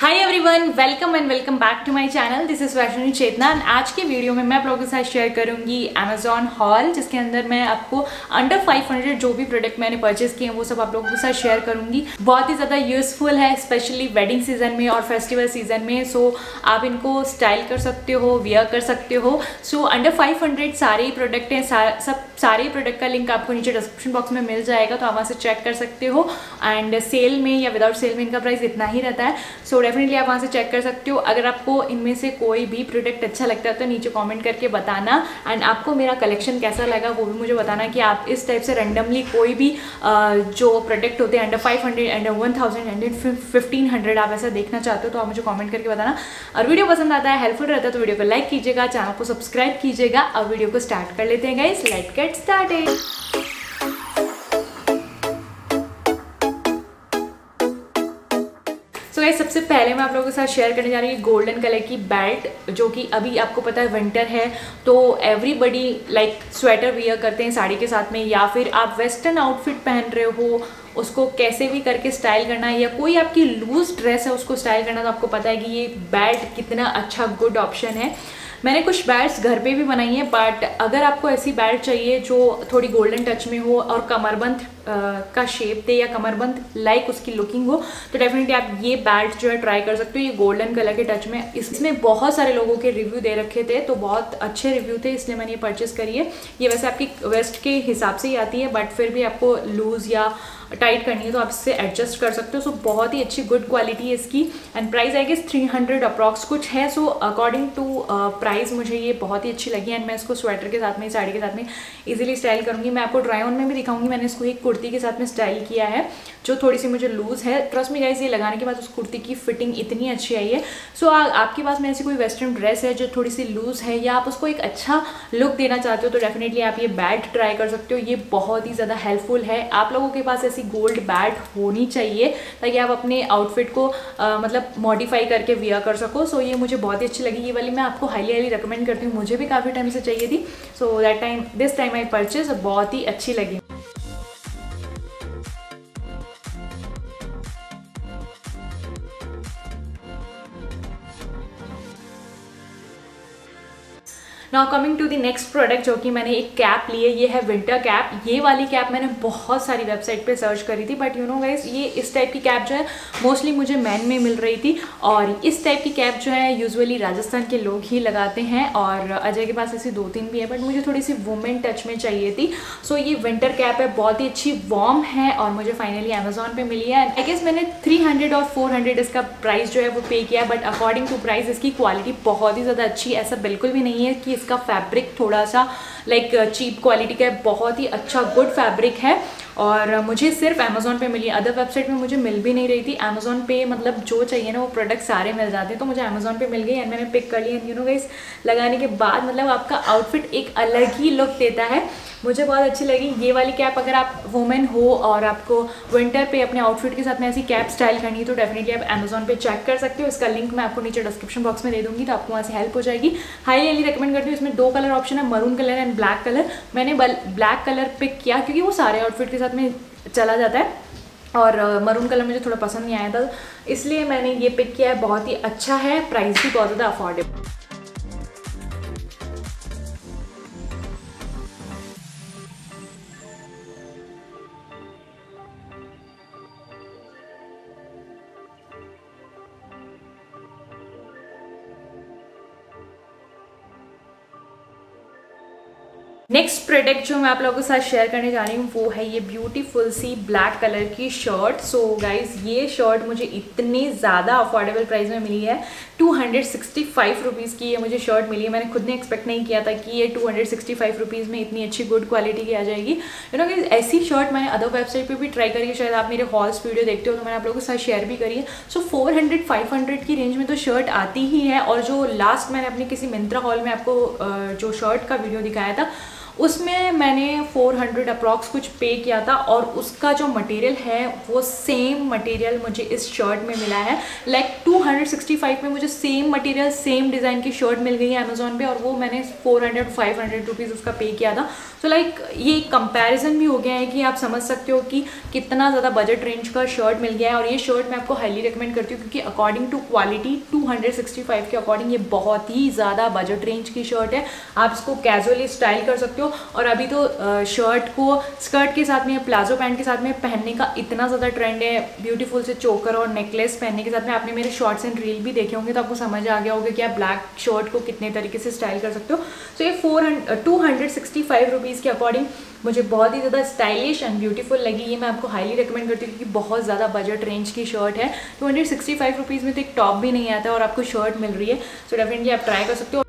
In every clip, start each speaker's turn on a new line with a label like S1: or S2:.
S1: Hi everyone welcome and welcome back to my channel this is Vaishnavi Chetna and आज के video में मैं आप लोगों के साथ शेयर करूँगी अमेजॉन हॉल जिसके अंदर मैं आपको अंडर 500 जो भी प्रोडक्ट मैंने परचेज किए हैं वो सब आप लोगों के साथ शेयर करूँगी। बहुत ही ज़्यादा यूजफुल है स्पेशली वेडिंग सीज़न में और फेस्टिवल सीज़न में। सो so, आप इनको स्टाइल कर सकते हो वियर कर सकते हो। सो अंडर फाइव सारे ही प्रोडक्ट हैं सब सारे प्रोडक्ट का लिंक आपको नीचे डिस्क्रिप्शन बॉक्स में मिल जाएगा तो आप वहाँ से चेक कर सकते हो। एंड सेल में या विदाउट सेल में इनका प्राइस इतना ही रहता है। सो so, डेफिनेटली आप वहाँ से चेक कर सकते हो। अगर आपको इनमें से कोई भी प्रोडक्ट अच्छा लगता है तो नीचे कॉमेंट करके बताना। एंड आपको मेरा कलेक्शन कैसा लगा, वो भी मुझे बताना कि आप इस टाइप से रेंडमली कोई भी जो प्रोडक्ट होते हैं under five hundred under one thousand under fifteen hundred आप ऐसा देखना चाहते हो तो आप मुझे कॉमेंट करके बताना। और वीडियो पसंद आता है हेल्पफुल रहता है तो वीडियो को लाइक कीजिएगा चैनल को सब्सक्राइब कीजिएगा। अब वीडियो को स्टार्ट कर लेते हैं guys let get started so, सबसे पहले मैं आप लोगों के साथ शेयर करने जा रही हूँ गोल्डन कलर की बेल्ट जो कि अभी आपको पता है विंटर है तो एवरीबडी लाइक स्वेटर वियर करते हैं साड़ी के साथ में या फिर आप वेस्टर्न आउटफिट पहन रहे हो उसको कैसे भी करके स्टाइल करना है या कोई आपकी लूज ड्रेस है उसको स्टाइल करना तो आपको पता है कि ये बेल्ट कितना अच्छा गुड ऑप्शन है। मैंने कुछ बैट्स घर पे भी बनाई हैं बट अगर आपको ऐसी बैट चाहिए जो थोड़ी गोल्डन टच में हो और कमरबंद का शेप दे या कमरबंद लाइक उसकी लुकिंग हो तो डेफिनेटली आप ये बैट जो है ट्राई कर सकते हो। ये गोल्डन कलर के टच में। इसमें बहुत सारे लोगों के रिव्यू दे रखे थे तो बहुत अच्छे रिव्यू थे, इसलिए मैंने ये परचेस करी है। ये वैसे आपकी वेस्ट के हिसाब से ही आती है बट फिर भी आपको लूज़ या टाइट करनी है तो आप इससे एडजस्ट कर सकते हो। सो बहुत ही अच्छी गुड क्वालिटी है इसकी। And price I three hundred approx कुछ है। सो अकॉर्डिंग टू प्राइस मुझे ये बहुत ही अच्छी लगी। एंड मैं इसको स्वेटर के साथ में साड़ी के साथ में इजीली स्टाइल करूँगी। मैं आपको ड्राई ऑन में भी दिखाऊँगी। मैंने इसको एक कुर्ती के साथ में स्टाइल किया है जो थोड़ी सी मुझे लूज़ है। ट्रस्ट में गाइस ये लगाने के बाद उस कुर्ती की फिटिंग इतनी अच्छी आई है। सो so, आपके पास में ऐसी कोई वेस्टर्न ड्रेस है जो थोड़ी सी लूज़ है या आप उसको एक अच्छा लुक देना चाहते हो तो डेफिनेटली आप ये बैट ट्राई कर सकते हो। ये बहुत ही ज़्यादा हेल्पफुल है। आप लोगों के पास ऐसी गोल्ड बैट होनी चाहिए ताकि आप अपने आउटफिट को आ, मतलब मॉडिफाई करके वियर कर सको। सो so, ये मुझे बहुत ही अच्छी लगी। ये वाली मैं आपको हाईली हाईली रिकमेंड करती हूँ। मुझे भी काफ़ी टाइम से चाहिए थी। So that time this time I purchase बहुत ही अच्छी लगी। Now coming to the next product जो कि मैंने एक कैप ली है ये है विंटर कैप ये वाली कैप मैंने बहुत सारी वेबसाइट पे सर्च करी थी बट यू नो गाइज़ ये इस टाइप की कैप जो है मोस्टली मुझे मैन में मिल रही थी और इस टाइप की कैप जो है यूजुअली राजस्थान के लोग ही लगाते हैं और अजय के पास ऐसी दो तीन भी है बट मुझे थोड़ी सी वुमेन टच में चाहिए थी. सो so, ये विंटर कैप है बहुत ही अच्छी वॉर्म है और मुझे फाइनली अमेजोन पे मिली है. आई गेस मैंने थ्री और फोर इसका प्राइस जो है वो पे किया बट अकॉर्डिंग टू प्राइस इसकी क्वालिटी बहुत ही ज़्यादा अच्छी ऐसा बिल्कुल भी नहीं है कि इसका फैब्रिक थोड़ा सा लाइक चीप क्वालिटी का है, बहुत ही अच्छा गुड फैब्रिक है। और मुझे सिर्फ़ अमेजोन पे मिली अदर वेबसाइट में मुझे मिल भी नहीं रही थी। अमेजोन पे मतलब जो चाहिए ना, वो प्रोडक्ट सारे मिल जाते हैं। तो मुझे अमेजोन पे मिल गई एंड मैंने पिक कर ली। एंड यू नो गाइस लगाने के बाद मतलब आपका आउटफिट एक अलग ही लुक देता है। मुझे बहुत अच्छी लगी। ये वाली कैप अगर आप वुमेन हो और आपको विंटर पे अपने आउटफिट के साथ में ऐसी कैप स्टाइल करनी है तो डेफिनेटली आप अमेजोन पे चेक कर सकते हो। इसका लिंक मैं आपको नीचे डिस्क्रिप्शन बॉक्स में दे दूँगी तो आपको वहाँ से हेल्प हो जाएगी। हाईली हाईली रिकमेंड करती हूँ। इसमें दो कलर ऑप्शन है maroon colour and black colour मैंने ब्लैक कलर पिक किया क्योंकि वो सारे आउटफिट के साथ में चला जाता है। और मरून कलर मुझे थोड़ा पसंद नहीं आया था। इसलिए मैंने ये पिक किया है। बहुत ही अच्छा है। प्राइस भी बहुत ज़्यादा अफोर्डेबल नेक्स्ट प्रोडक्ट जो मैं आप लोगों के साथ शेयर करने जा रही हूँ, वो है ये ब्यूटीफुल सी ब्लैक कलर की शर्ट सो गाइज़ ये शर्ट मुझे इतनी ज़्यादा अफोर्डेबल प्राइस में मिली है। Two hundred sixty five rupees की ये मुझे शर्ट मिली है। मैंने खुद ने एक्सपेक्ट नहीं किया था कि ये two hundred sixty five rupees में इतनी अच्छी गुड क्वालिटी की आ जाएगी। यू नो गाइज़ ऐसी शर्ट मैंने अदर वेबसाइट पर भी ट्राई करी शायद आप मेरे हॉल्स वीडियो देखते हो तो मैंने आप लोगों के साथ शेयर भी करी है। So four hundred five hundred की रेंज में तो शर्ट आती ही है। और जो लास्ट मैंने अपने किसी मिंत्रा हॉल में आपको जो शर्ट का वीडियो दिखाया था उसमें मैंने 400 अप्रॉक्स कुछ पे किया था और उसका जो मटेरियल है वो सेम मटेरियल मुझे इस शर्ट में मिला है। लाइक like 265 में मुझे सेम मटेरियल सेम डिज़ाइन की शर्ट मिल गई है अमेजोन पे और वो मैंने 400 500 रुपीज़ उसका पे किया था। तो लाइक like, ये कंपैरिजन भी हो गया है कि आप समझ सकते हो कि कितना ज़्यादा बजट रेंज का शर्ट मिल गया है और ये शर्ट मैं आपको हाईली रिकमेंड करती हूँ क्योंकि अकॉर्डिंग टू क्वालिटी 265 के अकॉर्डिंग ये बहुत ही ज़्यादा बजट रेंज की शर्ट है। आप इसको कैजुअली स्टाइल कर सकते हो। और अभी तो शर्ट को स्कर्ट के साथ में, प्लाजो पैंट के साथ में पहनने का इतना ज़्यादा ट्रेंड है ब्यूटीफुल से चोकर और नेकलेस पहनने के साथ में। आपने मेरे शॉर्ट्स एंड रील भी देखे होंगे तो आपको समझ आ गया होगा कि आप ब्लैक शर्ट को कितने तरीके से स्टाइल कर सकते हो। तो ये four two hundred sixty five rupees के अकॉर्डिंग मुझे बहुत ही ज़्यादा स्टाइलिश एंड ब्यूटीफुल लगी। ये मैं आपको हाईली रिकमेंड करती हूँ क्योंकि बहुत ज़्यादा बजट रेंज की शर्ट है। Two hundred sixty five rupees में तो एक टॉप भी नहीं आता और आपको शर्ट मिल रही है। सो डेफिनेटली आप ट्राई कर सकते हो।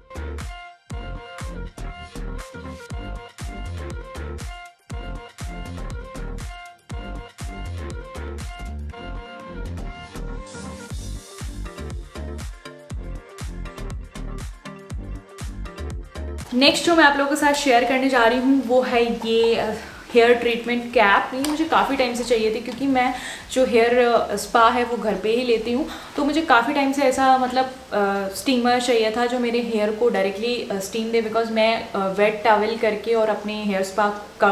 S1: नेक्स्ट जो मैं आप लोगों के साथ शेयर करने जा रही हूँ, वो है ये हेयर ट्रीटमेंट कैप ये मुझे काफ़ी टाइम से चाहिए थी क्योंकि मैं जो हेयर स्पा है वो घर पे ही लेती हूँ। तो मुझे काफ़ी टाइम से ऐसा मतलब स्टीमर चाहिए था जो मेरे हेयर को डायरेक्टली स्टीम दे बिकॉज़ मैं वेट टावल करके और अपने हेयर स्पा का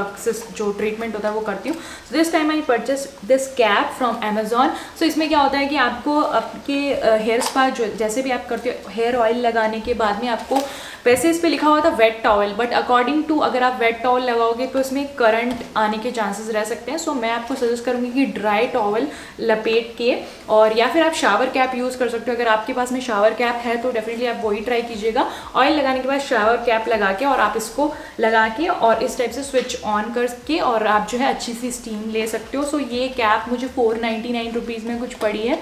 S1: जो ट्रीटमेंट होता है वो करती हूँ। So this time I purchase this cap from Amazon so इसमें क्या होता है कि आपको आपके हेयर स्पा जो, जैसे भी आप करते हो हेयर ऑयल लगाने के बाद में आपको वैसे इस पर लिखा हुआ था wet towel but according to अगर आप वेट टॉवल लगाओगे तो इसमें करंट आने के चांसेस रह सकते हैं। सो so, मैं आपको सजेस्ट करूँगी कि ड्राई टॉवल लपेट के और या फिर आप शावर कैप यूज़ कर सकते हो। अगर आपके पास में शावर कैप है तो डेफिनेटली आप वही ट्राई कीजिएगा। ऑयल लगाने के बाद शावर कैप लगा के और आप इसको लगा के और इस टाइप से स्विच ऑन करके और आप जो है अच्छी सी स्टीम ले सकते हो। सो so, ये कैप मुझे फोर नाइन्टी में कुछ पड़ी है।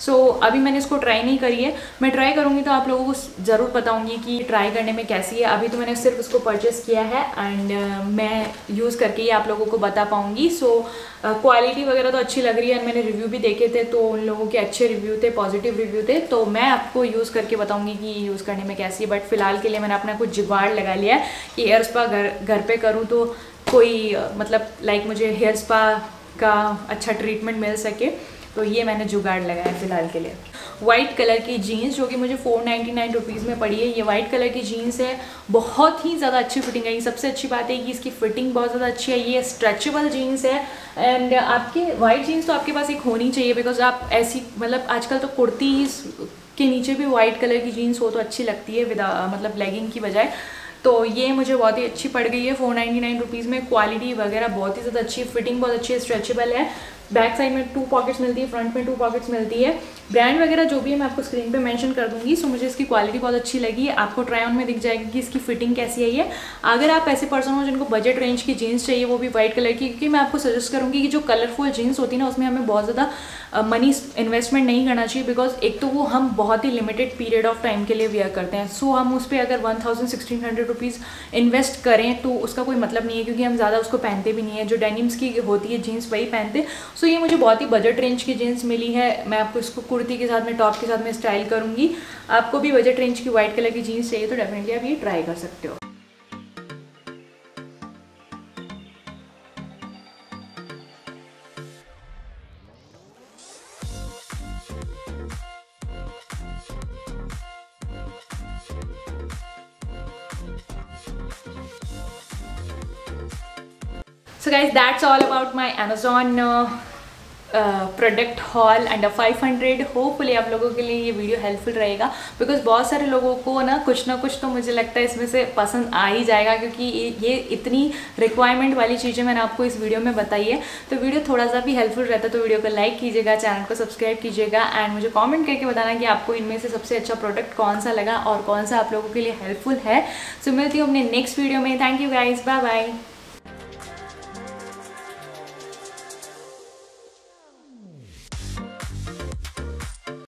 S1: सो so, अभी मैंने इसको ट्राई नहीं करी है। मैं ट्राई करूँगी तो आप लोगों को ज़रूर बताऊँगी कि ट्राई करने में कैसी है। अभी तो मैंने सिर्फ़ उसको परचेस किया है एंड uh, मैं यूज़ करके ही आप लोगों को बता पाऊँगी। सो क्वालिटी वगैरह तो अच्छी लग रही है मैंने रिव्यू भी देखे थे तो उन लोगों के अच्छे रिव्यू थे पॉजिटिव रिव्यू थे। तो मैं आपको यूज़ करके बताऊँगी कि यूज़ करने में कैसी है। बट फ़िलहाल के लिए मैंने अपना कुछ जुगाड़ लगा लिया है कि हेयर स्पा घर घर पर करूँ तो कोई मतलब लाइक मुझे हेयर स्पा का अच्छा ट्रीटमेंट मिल सके। तो ये मैंने जुगाड़ लगाया है फ़िलहाल के लिए। वाइट कलर की जीन्स जो कि मुझे फोर नाइन्टी नाइन रुपीज़ में पड़ी है, ये वाइट कलर की जीन्स है। बहुत ही ज़्यादा अच्छी फिटिंग है। सबसे अच्छी बात है कि इसकी फिटिंग बहुत ज़्यादा अच्छी है। ये स्ट्रेचेबल जीन्स है। एंड आपके वाइट जीन्स तो आपके पास एक होनी चाहिए बिकॉज़ आप ऐसी मतलब आजकल तो कुर्ती के नीचे भी वाइट कलर की जीन्स हो तो अच्छी लगती है विदा मतलब लेगिंग की बजाय। तो ये मुझे बहुत ही अच्छी पड़ गई है। फोर नाइन्टी नाइन रुपीज़ में क्वालिटी वगैरह बहुत ही ज़्यादा अच्छी फिटिंग बहुत अच्छी है। स्ट्रेचेबल है। बैक साइड में टू पॉकेट्स मिलती है फ्रंट में टू पॉकेट्स मिलती है। ब्रांड वगैरह जो भी है, मैं आपको स्क्रीन पे मेंशन कर दूँगी सो मुझे इसकी क्वालिटी बहुत अच्छी लगी। आपको ट्राई ऑन में दिख जाएगी कि इसकी फिटिंग कैसी आई है अगर आप ऐसे पर्सन हो जिनको बजट रेंज की जीन्स चाहिए, वो भी व्हाइट कलर की, क्योंकि मैं आपको सजेस्ट करूँगी कि जो कलरफुल जीन्स होती है ना, उसमें हमें बहुत ज़्यादा मनी इन्वेस्टमेंट नहीं करना चाहिए बिकॉज़ एक तो वो हम बहुत ही लिमिटेड पीरियड ऑफ़ टाइम के लिए वेयर करते हैं। सो so, हम उस पर अगर one thousand sixteen hundred rupees invest करें तो उसका कोई मतलब नहीं है क्योंकि हम ज़्यादा उसको पहनते भी नहीं है। जो डेनिम्स की होती है जीन्स वही पहनते। सो so, ये मुझे बहुत ही बजट रेंज की जीन्स मिली है। मैं आपको इसको कुर्ती के साथ में टॉप के साथ में स्टाइल करूँगी। आपको भी बजट रेंज की वाइट कलर की जीन्स चाहिए तो डेफिनेटली आप ये ट्राई कर सकते हो। So guys that's all about my amazon uh, product haul five hundred hopefully आप लोगों के लिए ये वीडियो हेल्पफुल रहेगा बिकॉज़ बहुत सारे लोगों को ना कुछ ना कुछ तो मुझे लगता है इसमें से पसंद आ ही जाएगा क्योंकि ये इतनी रिक्वायरमेंट वाली चीज़ें मैंने आपको इस वीडियो में बताई है। तो वीडियो थोड़ा सा भी हेल्पफुल रहता है तो वीडियो को लाइक कीजिएगा चैनल को सब्सक्राइब कीजिएगा एंड मुझे कॉमेंट करके बताना कि आपको इनमें से सबसे अच्छा प्रोडक्ट कौन सा लगा और कौन सा आप लोगों के लिए हेल्पफुल है। सो मिलती हूँ अपने नेक्स्ट वीडियो में। Thank you guys bye bye